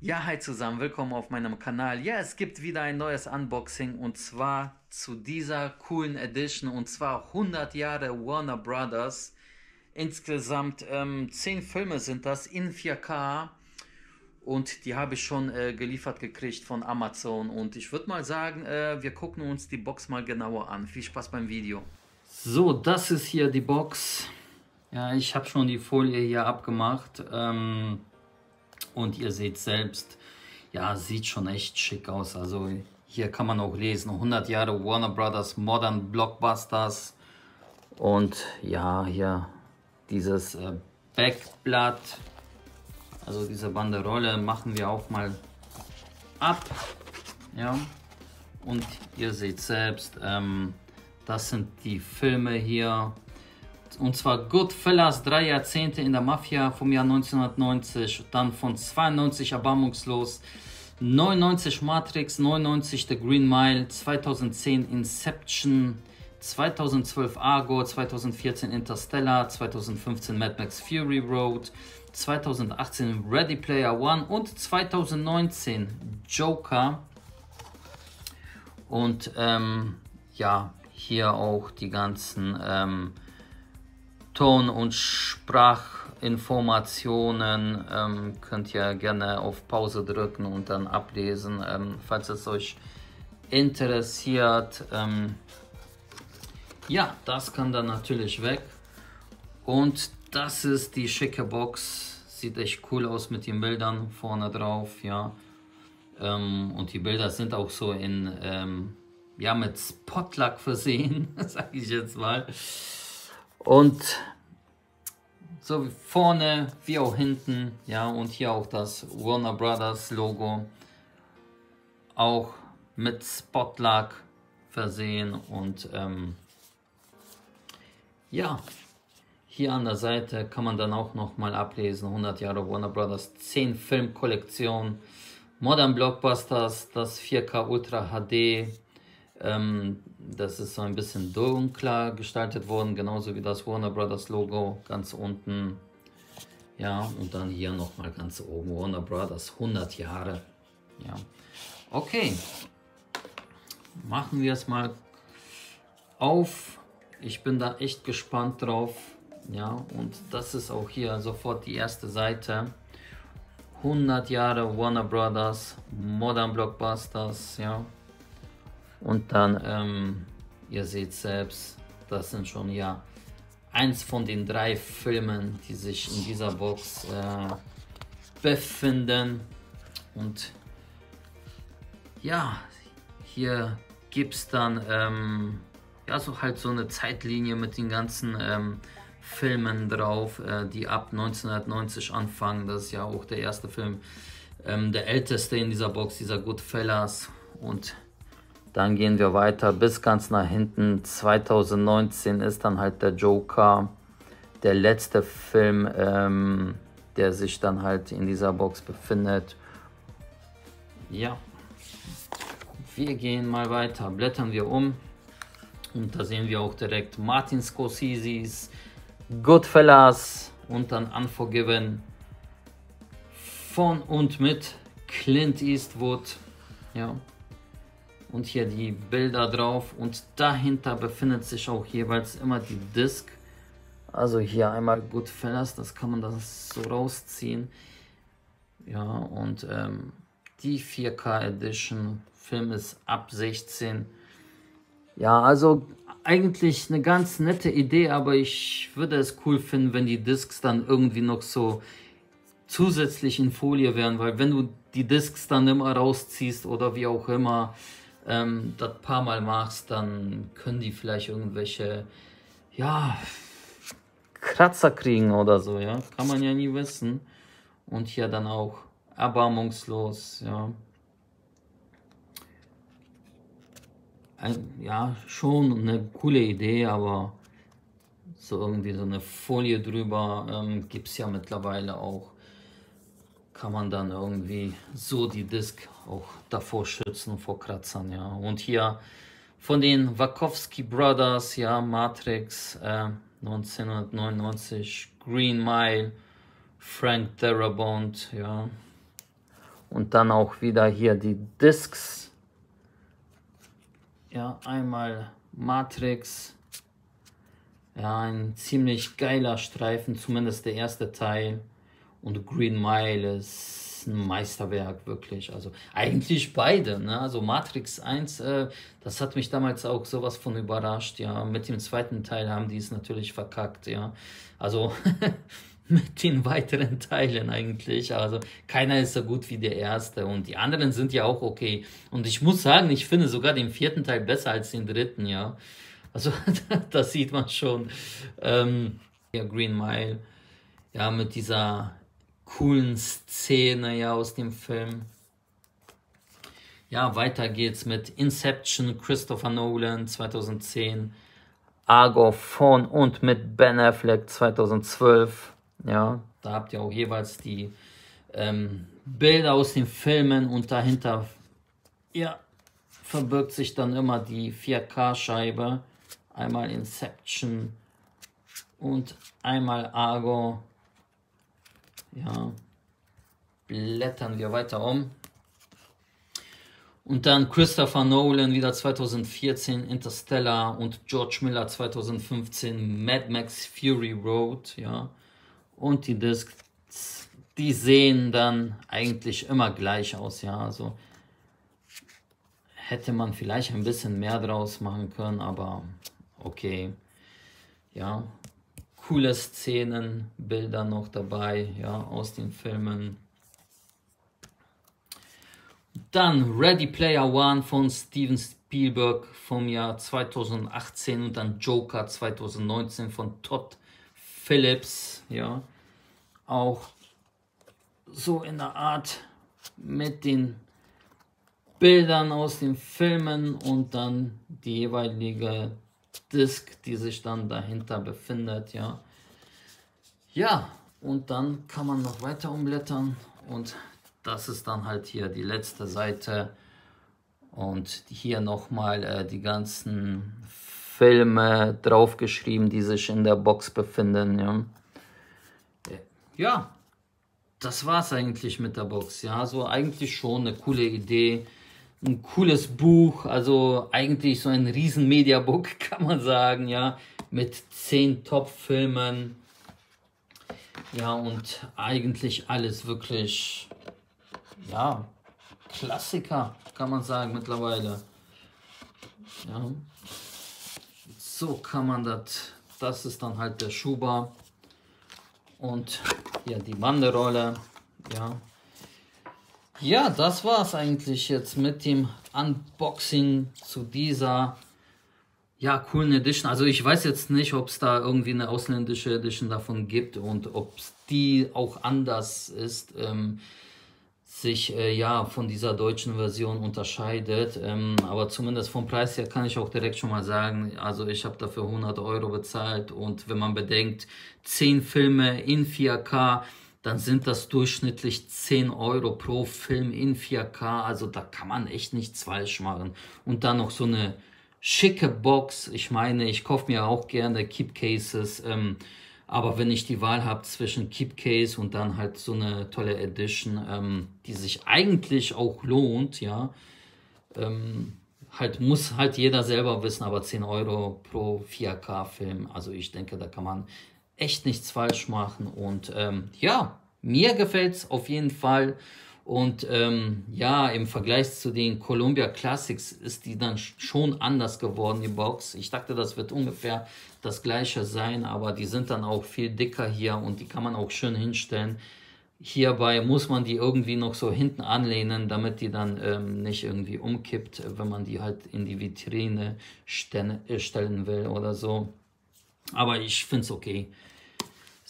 Ja, hi zusammen, willkommen auf meinem Kanal. Ja, es gibt wieder ein neues Unboxing und zwar zu dieser coolen Edition und zwar 100 Jahre Warner Brothers. Insgesamt ähm, 10 Filme sind das in 4K und die habe ich schon äh, geliefert gekriegt von Amazon und ich würde mal sagen, äh, wir gucken uns die Box mal genauer an. Viel Spaß beim Video. So, das ist hier die Box. Ja, ich habe schon die Folie hier abgemacht. Ähm, und ihr seht selbst, ja, sieht schon echt schick aus. Also hier kann man auch lesen, 100 Jahre Warner Brothers Modern Blockbusters. Und ja, hier dieses äh, Backblatt, also diese Banderole machen wir auch mal ab. Ja, und ihr seht selbst, ähm, das sind die Filme hier. Und zwar Goodfellas, drei Jahrzehnte in der Mafia vom Jahr 1990, dann von 92 Erbarmungslos, 99 Matrix, 99 The Green Mile, 2010 Inception, 2012 Argo, 2014 Interstellar, 2015 Mad Max Fury Road, 2018 Ready Player One und 2019 Joker. Und ähm, ja, hier auch die ganzen ähm, Ton- und Sprachinformationen ähm, könnt ihr gerne auf Pause drücken und dann ablesen, ähm, falls es euch interessiert. Ähm, ja, das kann dann natürlich weg. Und das ist die schicke Box. Sieht echt cool aus mit den Bildern vorne drauf, ja. Ähm, und die Bilder sind auch so in, ähm, ja, mit Spotlack versehen, sage ich jetzt mal. Und so vorne wie auch hinten, ja, und hier auch das Warner Brothers Logo, auch mit Spotlack versehen und ähm, ja, hier an der Seite kann man dann auch noch mal ablesen, 100 Jahre Warner Brothers, 10 Filmkollektion, Modern Blockbusters, das 4K Ultra HD, ähm, das ist so ein bisschen dunkler gestaltet worden, genauso wie das Warner Brothers Logo ganz unten. Ja, und dann hier nochmal ganz oben Warner Brothers 100 Jahre. Ja, okay. Machen wir es mal auf. Ich bin da echt gespannt drauf. Ja, und das ist auch hier sofort die erste Seite. 100 Jahre Warner Brothers, Modern Blockbusters, ja. Und dann, ähm, ihr seht selbst, das sind schon ja eins von den drei Filmen, die sich in dieser Box äh, befinden. Und ja, hier gibt es dann ähm, ja, so halt so eine Zeitlinie mit den ganzen ähm, Filmen drauf, äh, die ab 1990 anfangen. Das ist ja auch der erste Film, ähm, der älteste in dieser Box, dieser Goodfellas. Und dann gehen wir weiter bis ganz nach hinten. 2019 ist dann halt der Joker, der letzte Film, ähm, der sich dann halt in dieser Box befindet. Ja, wir gehen mal weiter, blättern wir um. Und da sehen wir auch direkt Martin Scorsese's Goodfellas und dann Unforgiven von und mit Clint Eastwood. Ja, und hier die Bilder drauf und dahinter befindet sich auch jeweils immer die Disc. Also hier einmal Goodfellas, das kann man das so rausziehen. Ja, und ähm, die 4K Edition, Film ist ab 16. Ja, also eigentlich eine ganz nette Idee, aber ich würde es cool finden, wenn die Discs dann irgendwie noch so zusätzlich in Folie wären, weil wenn du die Discs dann immer rausziehst oder wie auch immer, ähm, das paar Mal machst, dann können die vielleicht irgendwelche, ja, Kratzer kriegen oder so, ja. Kann man ja nie wissen. Und hier dann auch erbarmungslos, ja. Ein, ja, schon eine coole Idee, aber so irgendwie so eine Folie drüber ähm, gibt es ja mittlerweile auch kann man dann irgendwie so die Disk auch davor schützen, vor Kratzern, ja. Und hier von den Wachowski Brothers, ja, Matrix äh, 1999, Green Mile, Frank Darabont, ja. Und dann auch wieder hier die Discs. Ja, einmal Matrix. Ja, ein ziemlich geiler Streifen, zumindest der erste Teil. Und Green Mile ist ein Meisterwerk, wirklich. Also eigentlich beide. Ne? Also Matrix 1, äh, das hat mich damals auch sowas von überrascht. Ja, mit dem zweiten Teil haben die es natürlich verkackt. Ja, also mit den weiteren Teilen eigentlich. Also keiner ist so gut wie der erste und die anderen sind ja auch okay. Und ich muss sagen, ich finde sogar den vierten Teil besser als den dritten, ja. Also das sieht man schon. Ähm, ja, Green Mile, ja, mit dieser coolen Szene ja aus dem Film. Ja, weiter geht's mit Inception, Christopher Nolan 2010, Argo von und mit Ben Affleck 2012. Ja, da habt ihr auch jeweils die ähm, Bilder aus den Filmen und dahinter ja, verbirgt sich dann immer die 4K-Scheibe. Einmal Inception und einmal Argo. Ja, blättern wir weiter um. Und dann Christopher Nolan wieder 2014 Interstellar und George Miller 2015 Mad Max Fury Road, ja. Und die Discs, die sehen dann eigentlich immer gleich aus, ja, also hätte man vielleicht ein bisschen mehr draus machen können, aber okay, ja, coole Szenen, Bilder noch dabei, ja, aus den Filmen. Dann Ready Player One von Steven Spielberg vom Jahr 2018 und dann Joker 2019 von Todd Phillips, ja, auch so in der Art mit den Bildern aus den Filmen und dann die jeweilige Disc, die sich dann dahinter befindet, ja. Ja, und dann kann man noch weiter umblättern und das ist dann halt hier die letzte Seite und hier nochmal äh, die ganzen Filme draufgeschrieben, die sich in der Box befinden. Ja, ja das war es eigentlich mit der Box. Ja, so eigentlich schon eine coole Idee. Ein cooles Buch, also eigentlich so ein riesen Mediabook, kann man sagen, ja, mit zehn Top-Filmen. Ja, und eigentlich alles wirklich, ja, Klassiker, kann man sagen, mittlerweile. Ja. So kann man das, das ist dann halt der Schuber und hier die Wanderrolle, ja. Ja, das war es eigentlich jetzt mit dem Unboxing zu dieser ja, coolen Edition. Also ich weiß jetzt nicht, ob es da irgendwie eine ausländische Edition davon gibt und ob die auch anders ist. Ähm, sich äh, ja von dieser deutschen Version unterscheidet. Ähm, aber zumindest vom Preis her kann ich auch direkt schon mal sagen, also ich habe dafür 100 Euro bezahlt und wenn man bedenkt, 10 Filme in 4K, dann sind das durchschnittlich 10 Euro pro Film in 4K. Also da kann man echt nichts falsch machen. Und dann noch so eine schicke Box. Ich meine, ich kaufe mir auch gerne Keep Cases. Ähm, aber wenn ich die Wahl habe zwischen Keep Case und dann halt so eine tolle Edition, ähm, die sich eigentlich auch lohnt, ja, ähm, halt muss halt jeder selber wissen, aber 10 Euro pro 4K-Film, also ich denke, da kann man echt nichts falsch machen und ähm, ja, mir gefällt es auf jeden Fall und ähm, ja, im Vergleich zu den Columbia Classics ist die dann schon anders geworden, die Box. Ich dachte, das wird ungefähr das gleiche sein, aber die sind dann auch viel dicker hier und die kann man auch schön hinstellen. Hierbei muss man die irgendwie noch so hinten anlehnen, damit die dann ähm, nicht irgendwie umkippt, wenn man die halt in die Vitrine äh, stellen will oder so. Aber ich finde es okay.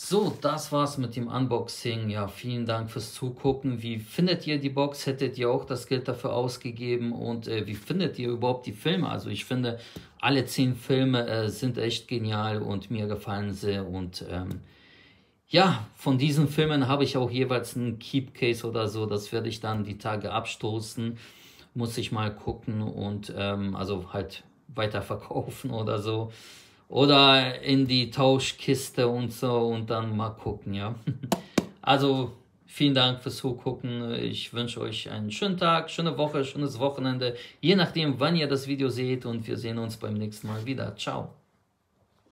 So, das war's mit dem Unboxing. Ja, vielen Dank fürs Zugucken. Wie findet ihr die Box? Hättet ihr auch das Geld dafür ausgegeben? Und äh, wie findet ihr überhaupt die Filme? Also ich finde, alle zehn Filme äh, sind echt genial und mir gefallen sie. Und ähm, ja, von diesen Filmen habe ich auch jeweils einen Keep Case oder so. Das werde ich dann die Tage abstoßen. Muss ich mal gucken und ähm, also halt weiterverkaufen oder so oder in die Tauschkiste und so und dann mal gucken, ja. Also Vielen Dank fürs Zugucken. Ich wünsche euch einen schönen Tag, schöne Woche, schönes Wochenende, je nachdem, wann ihr das Video seht. Und wir sehen uns beim nächsten Mal wieder. Ciao.